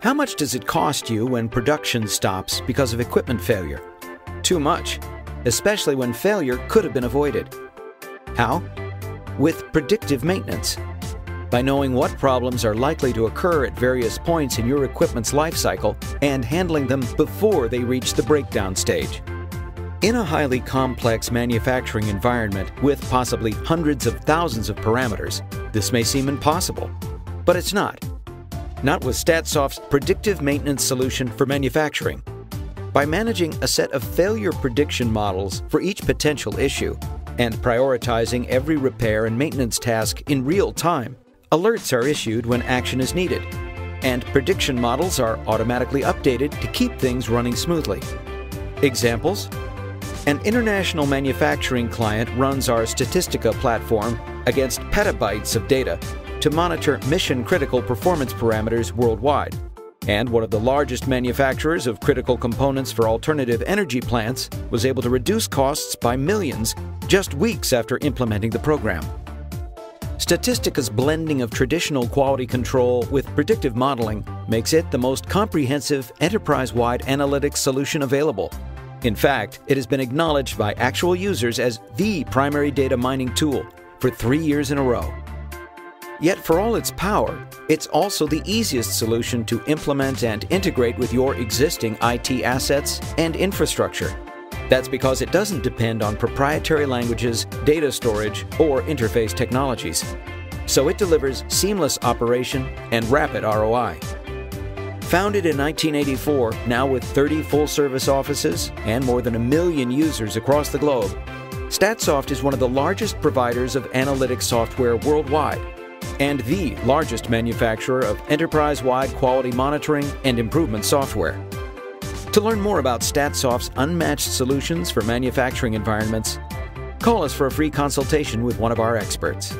How much does it cost you when production stops because of equipment failure? Too much, especially when failure could have been avoided. How? With predictive maintenance. By knowing what problems are likely to occur at various points in your equipment's life cycle and handling them before they reach the breakdown stage. In a highly complex manufacturing environment with possibly hundreds of thousands of parameters, this may seem impossible, but it's not not with StatSoft's predictive maintenance solution for manufacturing. By managing a set of failure prediction models for each potential issue and prioritizing every repair and maintenance task in real time, alerts are issued when action is needed, and prediction models are automatically updated to keep things running smoothly. Examples? An international manufacturing client runs our Statistica platform against petabytes of data to monitor mission critical performance parameters worldwide. And one of the largest manufacturers of critical components for alternative energy plants was able to reduce costs by millions just weeks after implementing the program. Statistica's blending of traditional quality control with predictive modeling makes it the most comprehensive enterprise wide analytics solution available. In fact, it has been acknowledged by actual users as the primary data mining tool for three years in a row. Yet, for all its power, it's also the easiest solution to implement and integrate with your existing IT assets and infrastructure. That's because it doesn't depend on proprietary languages, data storage, or interface technologies. So it delivers seamless operation and rapid ROI. Founded in 1984, now with 30 full service offices and more than a million users across the globe, StatSoft is one of the largest providers of analytics software worldwide and the largest manufacturer of enterprise wide quality monitoring and improvement software. To learn more about StatSoft's unmatched solutions for manufacturing environments, call us for a free consultation with one of our experts.